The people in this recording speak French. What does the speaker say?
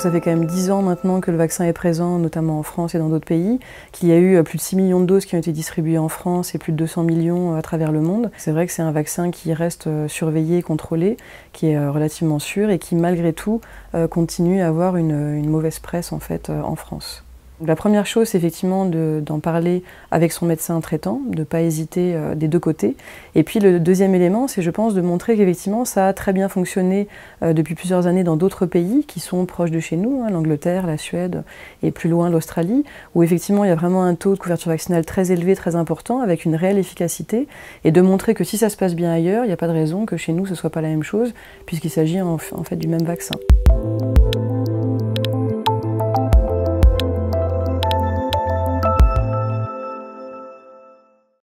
Ça fait quand même 10 ans maintenant que le vaccin est présent, notamment en France et dans d'autres pays, qu'il y a eu plus de 6 millions de doses qui ont été distribuées en France et plus de 200 millions à travers le monde. C'est vrai que c'est un vaccin qui reste surveillé, contrôlé, qui est relativement sûr et qui malgré tout continue à avoir une, une mauvaise presse en fait en France. La première chose, c'est effectivement d'en parler avec son médecin traitant, de ne pas hésiter euh, des deux côtés. Et puis le deuxième élément, c'est je pense de montrer qu'effectivement ça a très bien fonctionné euh, depuis plusieurs années dans d'autres pays qui sont proches de chez nous, hein, l'Angleterre, la Suède et plus loin l'Australie, où effectivement il y a vraiment un taux de couverture vaccinale très élevé, très important, avec une réelle efficacité, et de montrer que si ça se passe bien ailleurs, il n'y a pas de raison que chez nous ce ne soit pas la même chose, puisqu'il s'agit en fait du même vaccin.